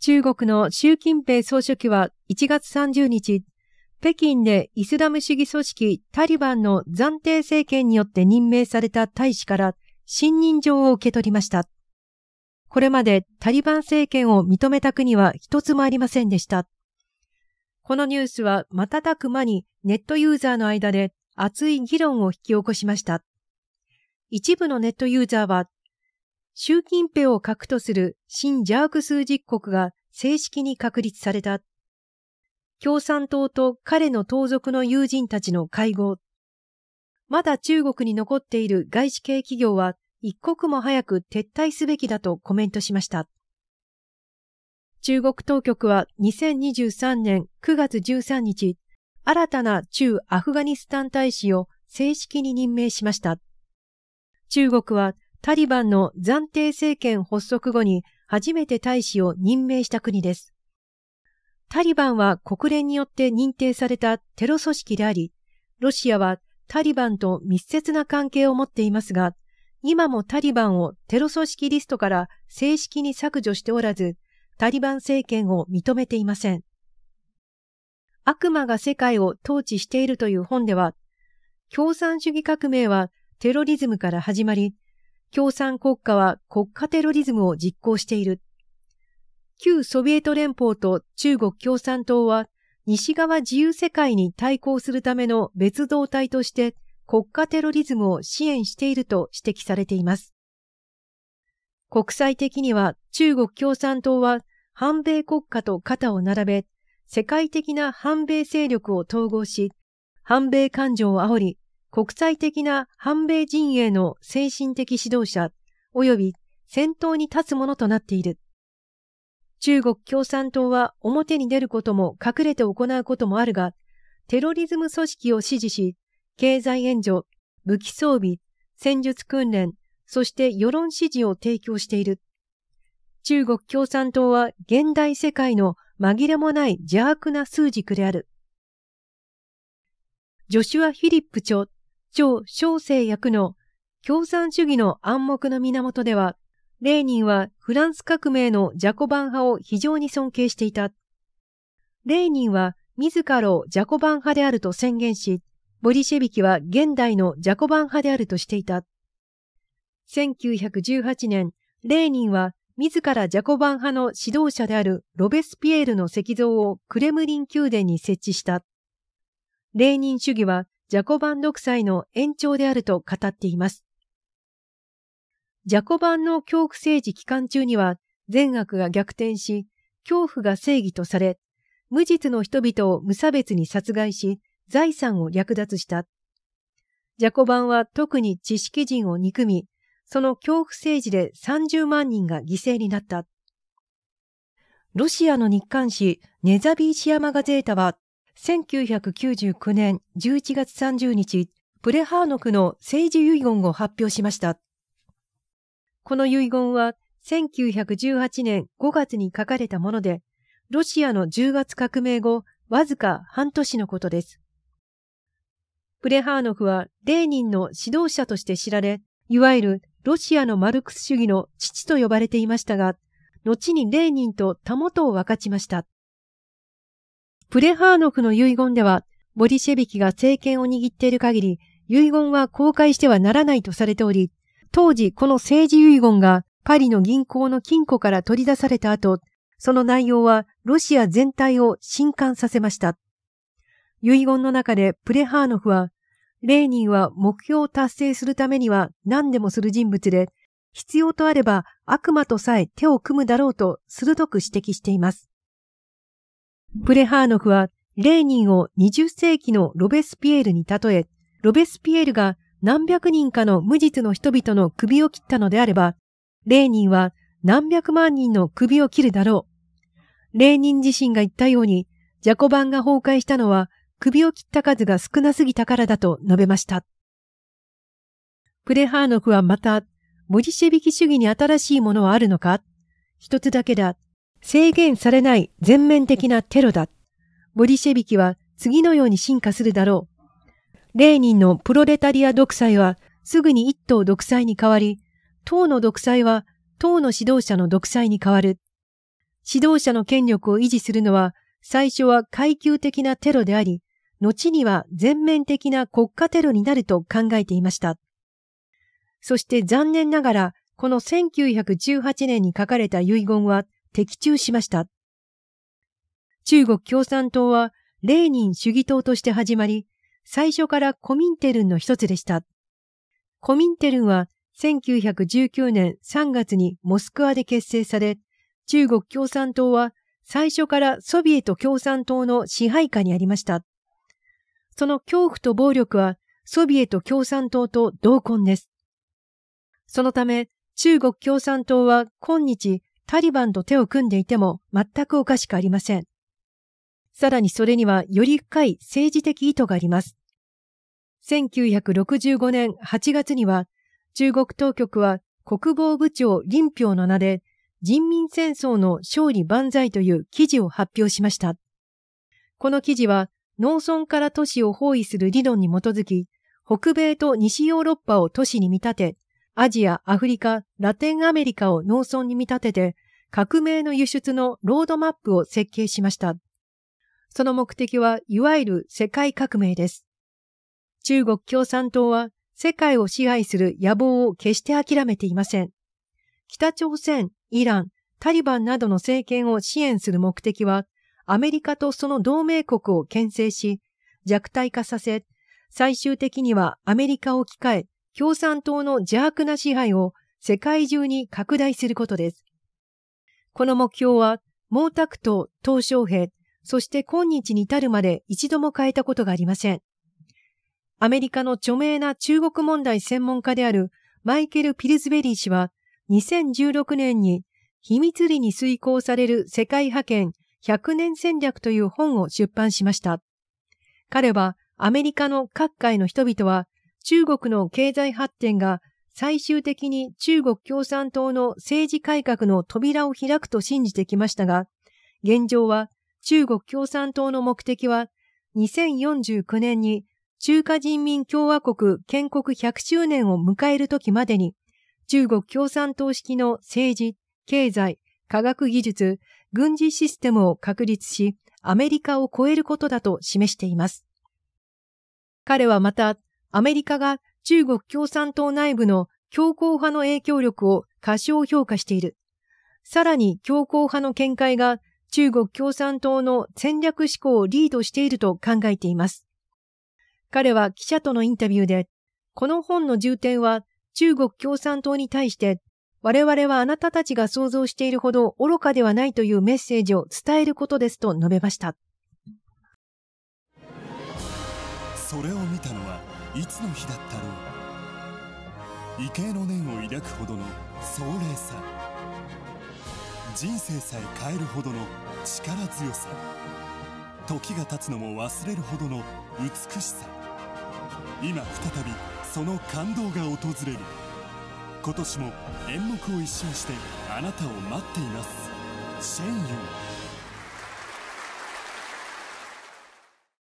中国の習近平総書記は1月30日、北京でイスラム主義組織タリバンの暫定政権によって任命された大使から信任状を受け取りました。これまでタリバン政権を認めた国は一つもありませんでした。このニュースは瞬く間にネットユーザーの間で熱い議論を引き起こしました。一部のネットユーザーは、習近平を核とする新ジャーク数実国が正式に確立された。共産党と彼の盗賊の友人たちの会合。まだ中国に残っている外資系企業は一刻も早く撤退すべきだとコメントしました。中国当局は2023年9月13日、新たな中アフガニスタン大使を正式に任命しました。中国はタリバンの暫定政権発足後に初めて大使を任命した国です。タリバンは国連によって認定されたテロ組織であり、ロシアはタリバンと密接な関係を持っていますが、今もタリバンをテロ組織リストから正式に削除しておらず、タリバン政権を認めていません。悪魔が世界を統治しているという本では、共産主義革命はテロリズムから始まり、共産国家は国家テロリズムを実行している。旧ソビエト連邦と中国共産党は西側自由世界に対抗するための別動隊として国家テロリズムを支援していると指摘されています。国際的には中国共産党は反米国家と肩を並べ、世界的な反米勢力を統合し、反米感情を煽り、国際的な反米陣営の精神的指導者及び先頭に立つものとなっている。中国共産党は表に出ることも隠れて行うこともあるが、テロリズム組織を支持し、経済援助、武器装備、戦術訓練、そして世論支持を提供している。中国共産党は現代世界の紛れもない邪悪な数軸である。ジョシュア・フィリップ著、張小生役の共産主義の暗黙の源では、レーニンはフランス革命のジャコバン派を非常に尊敬していた。レーニンは自らをジャコバン派であると宣言し、ボリシェビキは現代のジャコバン派であるとしていた。1918年、レーニンは自らジャコバン派の指導者であるロベスピエールの石像をクレムリン宮殿に設置した。レーニン主義はジャコバン独裁の延長であると語っています。ジャコバンの恐怖政治期間中には善悪が逆転し、恐怖が正義とされ、無実の人々を無差別に殺害し、財産を略奪した。ジャコバンは特に知識人を憎み、その恐怖政治で30万人が犠牲になった。ロシアの日刊紙ネザビーシアマガゼータは1999年11月30日、プレハーノクの政治遺言を発表しました。この遺言は1918年5月に書かれたもので、ロシアの10月革命後、わずか半年のことです。プレハーノフはレーニンの指導者として知られ、いわゆるロシアのマルクス主義の父と呼ばれていましたが、後にレーニンとたもとを分かちました。プレハーノフの遺言では、ボリシェビキが政権を握っている限り、遺言は公開してはならないとされており、当時この政治遺言がパリの銀行の金庫から取り出された後、その内容はロシア全体を震撼させました。遺言の中でプレハーノフは、レーニンは目標を達成するためには何でもする人物で、必要とあれば悪魔とさえ手を組むだろうと鋭く指摘しています。プレハーノフは、レーニンを20世紀のロベスピエールに例え、ロベスピエールが何百人かの無実の人々の首を切ったのであれば、レーニンは何百万人の首を切るだろう。レーニン自身が言ったように、ジャコバンが崩壊したのは首を切った数が少なすぎたからだと述べました。プレハーノフはまた、モリシェビキ主義に新しいものはあるのか？一つだけだ。制限されない全面的なテロだ。ボリシェビキは次のように進化するだろう。レーニンのプロレタリア独裁はすぐに一党独裁に変わり、党の独裁は党の指導者の独裁に変わる。指導者の権力を維持するのは、最初は階級的なテロであり、後には全面的な国家テロになると考えていました。そして残念ながら、この1918年に書かれた遺言は的中しました。中国共産党はレーニン主義党として始まり、最初からコミンテルンの一つでした。コミンテルンは1919年3月にモスクワで結成され、中国共産党は最初からソビエト共産党の支配下にありました。その恐怖と暴力はソビエト共産党と同根です。そのため、中国共産党は今日タリバンと手を組んでいても全くおかしくありません。さらにそれにはより深い政治的意図があります。1965年8月には中国当局は国防部長林彪の名で人民戦争の勝利万歳という記事を発表しました。この記事は農村から都市を包囲する理論に基づき、北米と西ヨーロッパを都市に見立て、アジア、アフリカ、ラテンアメリカを農村に見立てて、革命の輸出のロードマップを設計しました。その目的はいわゆる世界革命です。中国共産党は世界を支配する野望を決して諦めていません。北朝鮮、イラン、タリバンなどの政権を支援する目的は、アメリカとその同盟国を牽制し、弱体化させ、最終的にはアメリカを機え、共産党の邪悪な支配を世界中に拡大することです。この目標は、毛沢東、鄧小平、そして今日に至るまで一度も変えたことがありません。アメリカの著名な中国問題専門家であるマイケル・ピルズベリー氏は、2016年に秘密裏に遂行される世界覇権100年戦略という本を出版しました。彼はアメリカの各界の人々は中国の経済発展が最終的に中国共産党の政治改革の扉を開くと信じてきましたが、現状は中国共産党の目的は2049年に中華人民共和国建国100周年を迎える時までに中国共産党式の政治、経済、科学技術、軍事システムを確立し、アメリカを超えることだと示しています。彼はまた、アメリカが中国共産党内部の強硬派の影響力を過小評価している。さらに強硬派の見解が中国共産党の戦略思考をリードしていると考えています。彼は記者とのインタビューで、この本の重点は中国共産党に対して我々はあなたたちが想像しているほど愚かではないというメッセージを伝えることですと述べました。それを見たいつの日だったろう。畏敬の念を抱くほどの壮麗さ。人生さえ変えるほどの力強さ。時が経つのも忘れるほどの美しさ。今再びその感動が訪れる。今年も演目を一新してあなたを待っています。シェンユン。